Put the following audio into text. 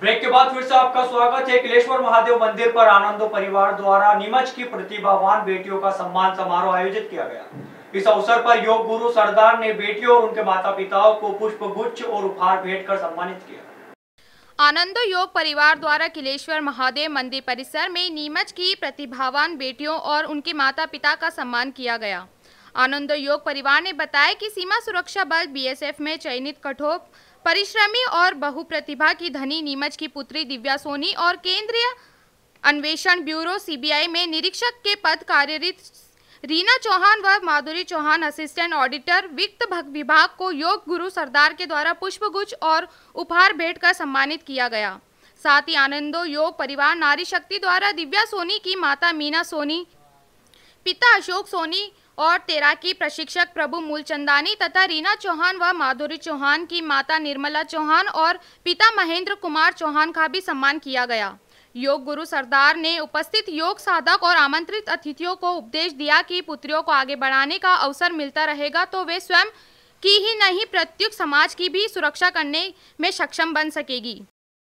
Break के बाद फिर से आपका स्वागत है किलेश्वर महादेव मंदिर पर आनंदो परिवार द्वारा नीमच की प्रतिभावान बेटियों का सम्मान समारोह आयोजित किया गया। इस अवसर पर योग गुरु सरदार ने बेटियों और उनके माता पिताओं को पुष्प गुच्छ और उपहार भेंट कर सम्मानित किया। आनंदो योग परिवार द्वारा किलेश्वर महादेव मंदिर परिसर में नीमच की प्रतिभावान बेटियों और उनके माता पिता का सम्मान किया गया। आनंदो योग परिवार ने बताया कि सीमा सुरक्षा बल बीएसएफ में चयनित कठोर परिश्रमी और बहुप्रतिभा की धनी नीमच की पुत्री दिव्या सोनी और केंद्रीय अन्वेषण ब्यूरो सीबीआई में निरीक्षक के पद कार्यरत रीना चौहान व माधुरी चौहान, असिस्टेंट ऑडिटर, वित्त विभाग को योग गुरु सरदार के द्वारा पुष्पगुच्छ और उपहार भेंट कर सम्मानित किया गया। साथ ही आनंदो योग परिवार नारी शक्ति द्वारा दिव्या सोनी की माता मीना सोनी, पिता अशोक सोनी और तैराकी प्रशिक्षक प्रभु मूलचंदानी तथा रीना चौहान व माधुरी चौहान की माता निर्मला चौहान और पिता महेंद्र कुमार चौहान का भी सम्मान किया गया। योग गुरु सरदार ने उपस्थित योग साधक और आमंत्रित अतिथियों को उपदेश दिया कि पुत्रियों को आगे बढ़ाने का अवसर मिलता रहेगा तो वे स्वयं की ही नहीं प्रत्युक समाज की भी सुरक्षा करने में सक्षम बन सकेगी।